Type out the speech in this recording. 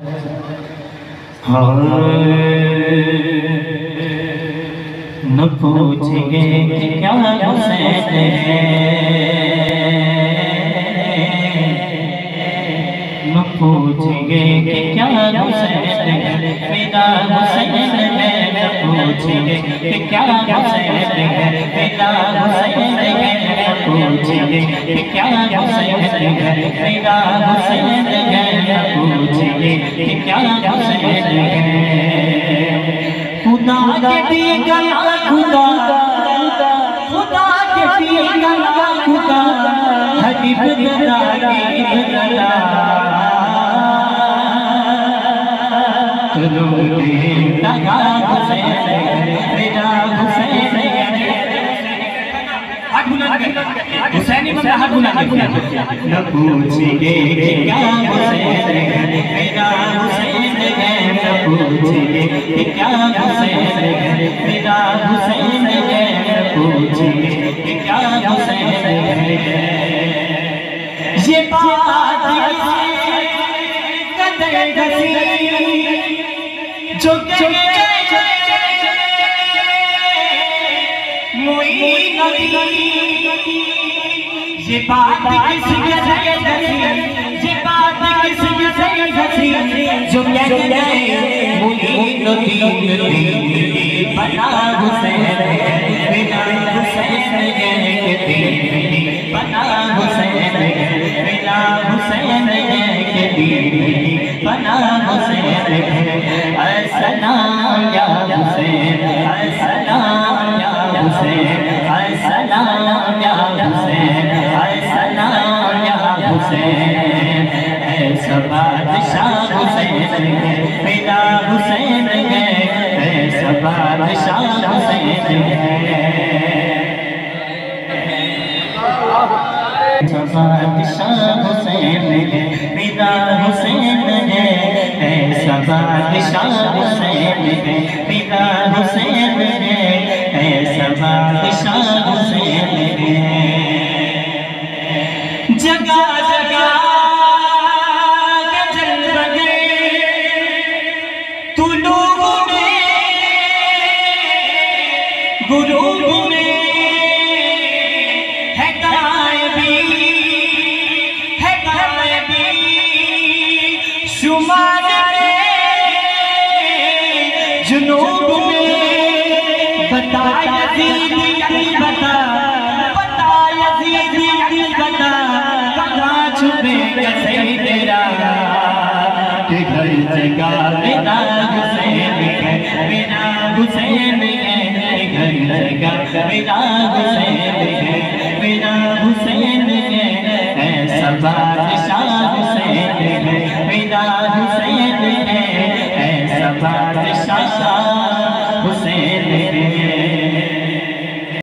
न पूछिए क्या हुसैन है। न पूछिए कि क्या हुसैन है। मेरा हुसैन है न पूछिए क्या हुसैन है। मेरा हुसैन है कि क्या हुसैन है मेरा हुसैन है न पूछिए कि क्या हुसैन है खुदा के दिए गला खुदा खुदा के दिए गला खुदा हबीब दरा की दरा करो लगा हुसैन मेरा हुसैन हुसैनी बंदा बुलंद न क्या हुसैन मेरा हुसैन न क्या हुसैन मेरा हुसैन क्या हुसैन ये बात गसी जो के ये बात किस के धसी ये बात किस के धसी जो कह गए मुई नदी बना हुसैन बिना हुसैन के दीन बना हुसैन बिना हुसैन के दीन बना हुसैन असलाम हुसैन है मेरा हुसैन है बादशाह हुसैन है हुसैन हुसैन है बादशाह हुसैन है ऐसा बादशाह लोगों में गुरूब में है गायबी है गायबी शुमार में जुनूब में बता यजीद कि घर जगा बिना हुसैन है बिना हुसैन है घर जगा बिना हुसैन है बिना हुसैन है ऐसा बादशाह हुसैन है बिना हुसैन है ऐसा बादशाह